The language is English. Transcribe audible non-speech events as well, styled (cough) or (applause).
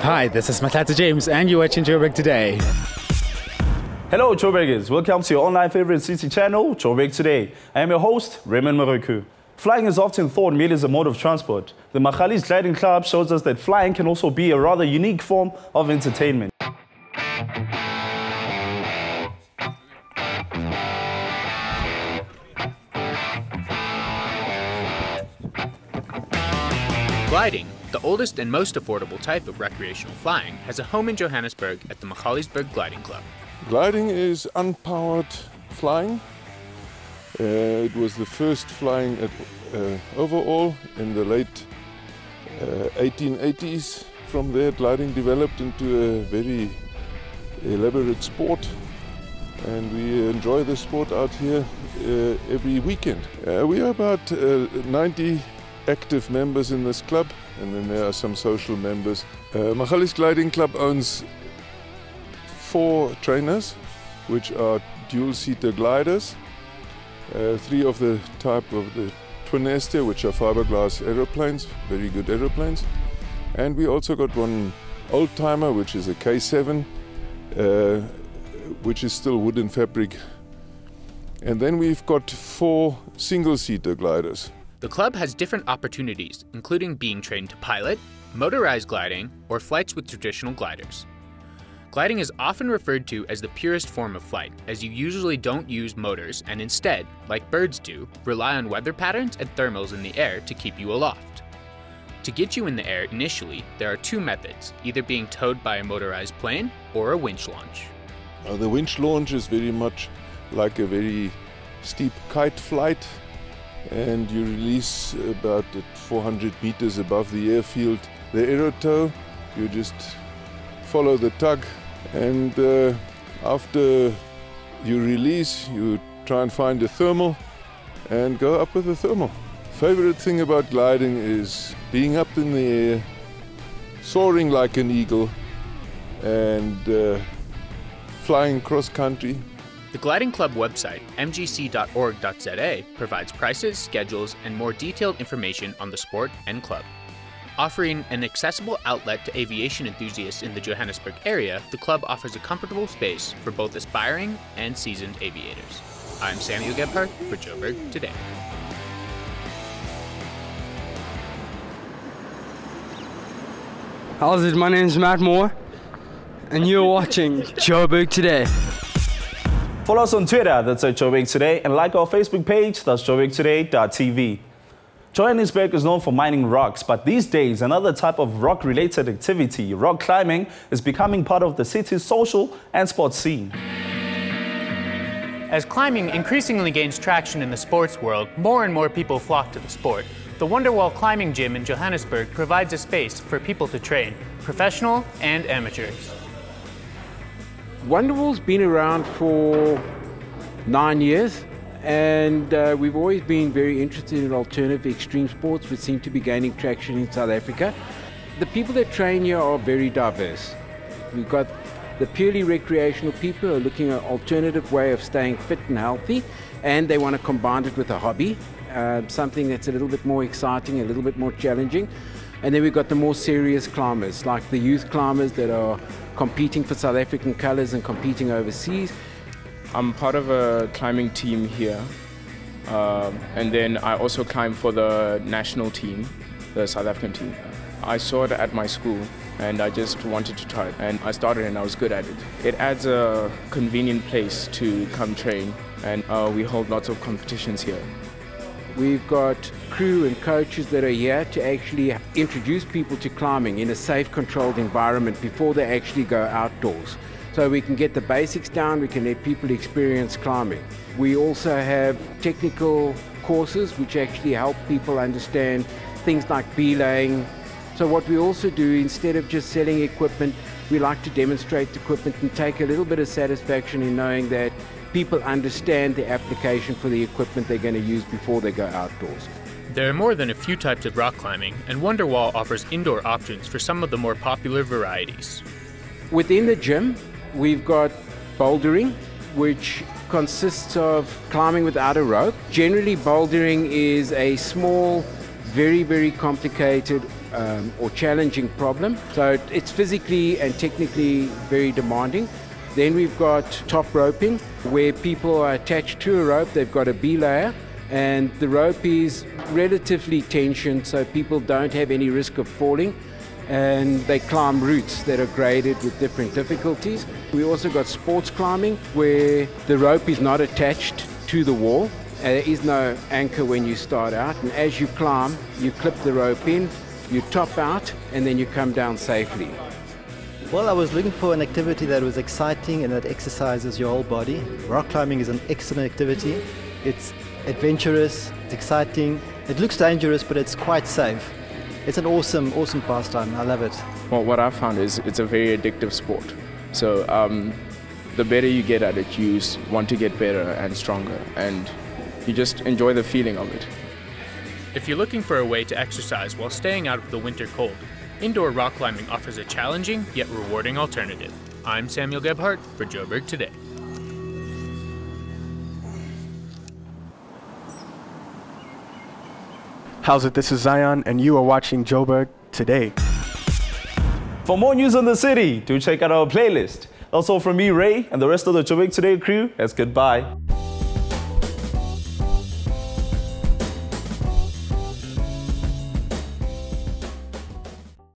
Hi, this is Matata James, and you're watching Joburg Today. Hello, Joburgers. Welcome to your online favorite city channel, Joburg Today. I am your host, Raymond Maruku. Flying is often thought merely as a mode of transport. The Magalies Gliding Club shows us that flying can also be a rather unique form of entertainment. Gliding, the oldest and most affordable type of recreational flying, has a home in Johannesburg at the Magaliesburg Gliding Club. Gliding is unpowered flying. Uh, it was the first flying at, uh, overall in the late uh, 1880s. From there, gliding developed into a very elaborate sport, and we enjoy the sport out here uh, every weekend. Uh, we are about uh, 90 active members in this club, and then there are some social members. Uh, Magalies Gliding Club owns four trainers, which are dual-seater gliders. Uh, three of the type of the twin which are fiberglass aeroplanes, very good aeroplanes. And we also got one old timer, which is a K7, uh, which is still wooden fabric. And then we've got four single-seater gliders. The club has different opportunities, including being trained to pilot, motorized gliding, or flights with traditional gliders. Gliding is often referred to as the purest form of flight, as you usually don't use motors and instead, like birds do, rely on weather patterns and thermals in the air to keep you aloft. To get you in the air initially, there are two methods, either being towed by a motorized plane or a winch launch. The winch launch is very much like a very steep kite flight and you release about 400 meters above the airfield the aerotow. You just follow the tug and uh, after you release you try and find a thermal and go up with the thermal. Favorite thing about gliding is being up in the air, soaring like an eagle and uh, flying cross country. The Gliding Club website, mgc.org.za, provides prices, schedules, and more detailed information on the sport and club. Offering an accessible outlet to aviation enthusiasts in the Johannesburg area, the club offers a comfortable space for both aspiring and seasoned aviators. I'm Samuel Gebhardt for Joburg Today. How's it? My name's Matt Moore, and you're watching (laughs) Joburg Today. Follow us on Twitter, that's at Joburg Today, and like our Facebook page, that's joburgtoday.tv. Johannesburg is known for mining rocks, but these days, another type of rock-related activity, rock climbing, is becoming part of the city's social and sports scene. As climbing increasingly gains traction in the sports world, more and more people flock to the sport. The Wonderwall Climbing Gym in Johannesburg provides a space for people to train, professional and amateurs. Wonderwall's been around for nine years, and uh, we've always been very interested in alternative extreme sports, which seem to be gaining traction in South Africa. The people that train here are very diverse. We've got the purely recreational people are looking at an alternative way of staying fit and healthy, and they want to combine it with a hobby, uh, something that's a little bit more exciting, a little bit more challenging. And then we've got the more serious climbers, like the youth climbers that are competing for South African colours and competing overseas. I'm part of a climbing team here, um, and then I also climb for the national team, the South African team. I saw it at my school, and I just wanted to try it, and I started, and I was good at it. It adds a convenient place to come train, and uh, we hold lots of competitions here. We've got crew and coaches that are here to actually introduce people to climbing in a safe, controlled environment before they actually go outdoors. So we can get the basics down, we can let people experience climbing. We also have technical courses which actually help people understand things like belaying. So what we also do, instead of just selling equipment, we like to demonstrate the equipment and take a little bit of satisfaction in knowing that people understand the application for the equipment they're going to use before they go outdoors. There are more than a few types of rock climbing, and Wonderwall offers indoor options for some of the more popular varieties. Within the gym, we've got bouldering, which consists of climbing without a rope. Generally, bouldering is a small, very, very complicated um, or challenging problem. So it's physically and technically very demanding. Then we've got top roping, where people are attached to a rope. They've got a belayer, and the rope is relatively tensioned, so people don't have any risk of falling. And they climb routes that are graded with different difficulties. We also got sports climbing, where the rope is not attached to the wall. Uh, there is no anchor when you start out, and as you climb, you clip the rope in, you top out, and then you come down safely. Well, I was looking for an activity that was exciting and that exercises your whole body. Rock climbing is an excellent activity. It's adventurous, it's exciting, it looks dangerous, but it's quite safe. It's an awesome, awesome pastime. I love it. Well, what I've found is it's a very addictive sport. So um, the better you get at it, you want to get better and stronger, and you just enjoy the feeling of it. If you're looking for a way to exercise while staying out of the winter cold, Indoor rock climbing offers a challenging yet rewarding alternative. I'm Samuel Gebhardt for Joburg Today. How's it? This is Zion, and you are watching Joburg Today. For more news on the city, do check out our playlist. Also from me, Ray, and the rest of the Joburg Today crew, it's goodbye.